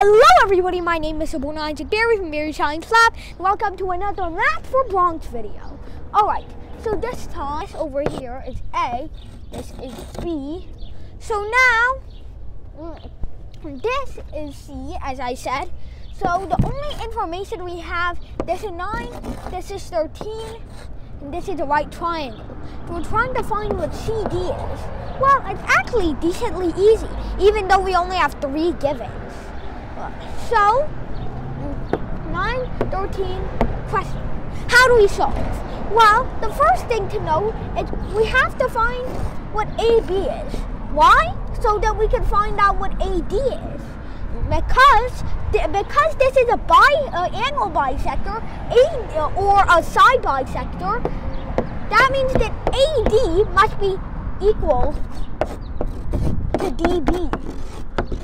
Hello everybody, my name is Soborno Isaac Bari from Bari Challenge Lab. Welcome to another Math for Bronx video. Alright, so this time over here is A, this is B. So now, mm, this is C, as I said. So the only information we have, this is 9, this is 13, and this is the right triangle. So we're trying to find what CD is. Well, it's actually decently easy, even though we only have three givens. So, 9, 13, question. How do we solve? this? Well, the first thing to know is we have to find what AB is. Why? So that we can find out what AD is. Because because this is a bi uh, angle bisector a, or a side bisector, that means that AD must be equal to DB.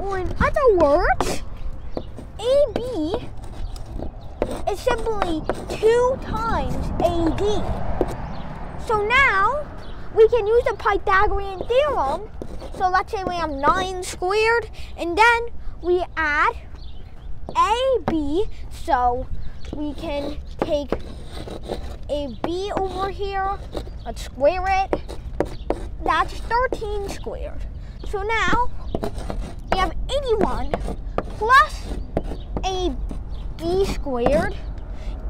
Or in other words, AB is simply 2 times AD. So now we can use the Pythagorean theorem. So let's say we have 9 squared and then we add AB. So we can take AB over here. Let's square it. That's 13 squared. So now we have 81 plus squared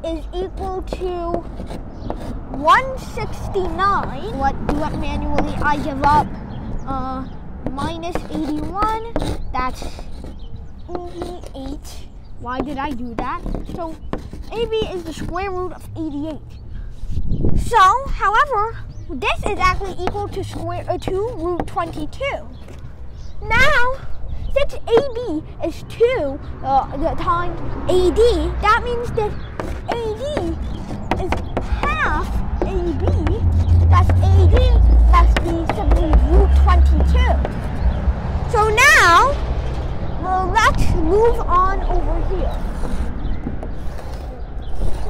is equal to 169. What do it manually? I give up. Uh, minus 81. That's 88. Why did I do that? So AB is the square root of 88. So, however, this is actually equal to square uh, to root 22. Now, since AB is 2 uh, times AD, that means that AD is half AB. That's AD must be simply root 22. So now, well, let's move on over here.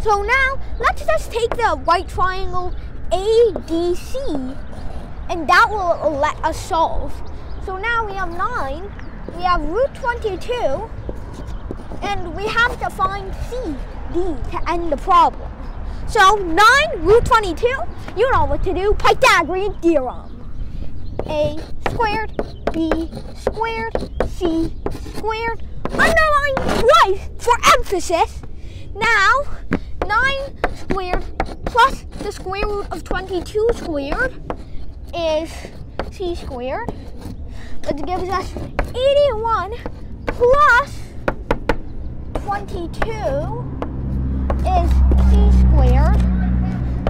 So now, let's just take the right triangle ADC, and that will let us solve. So now we have 9 we have root 22, and we have to find C, D to end the problem. So 9 root 22, you know what to do, Pythagorean theorem. A squared, B squared, C squared, underline twice for emphasis. Now, 9 squared plus the square root of 22 squared is C squared which gives us 81 plus 22 is c squared.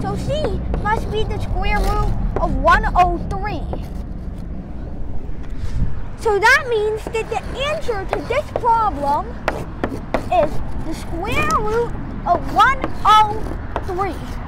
So c must be the square root of 103. So that means that the answer to this problem is the square root of 103.